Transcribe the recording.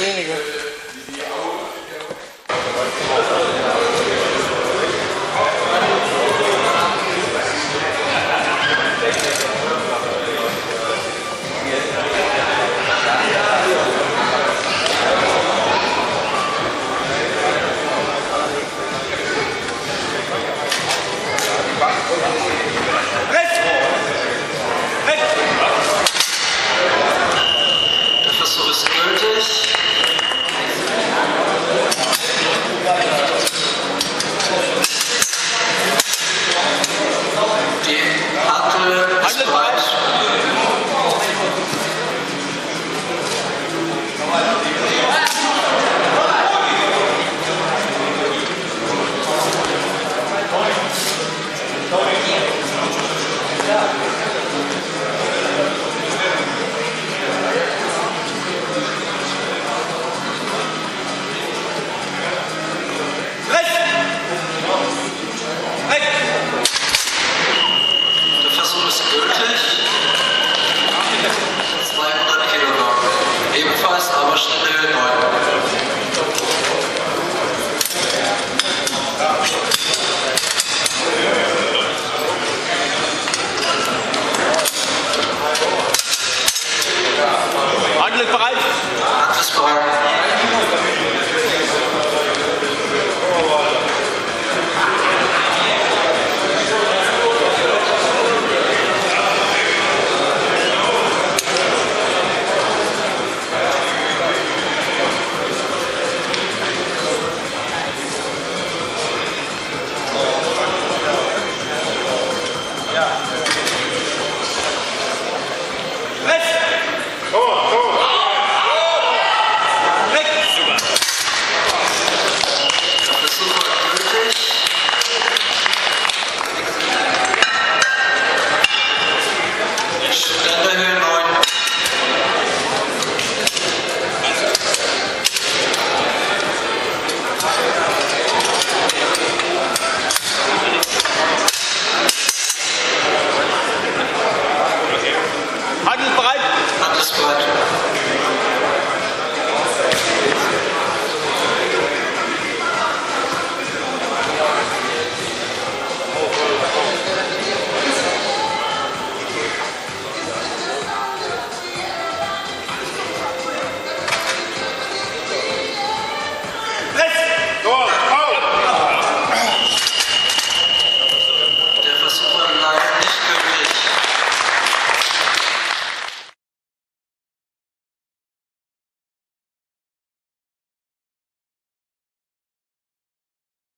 weniger.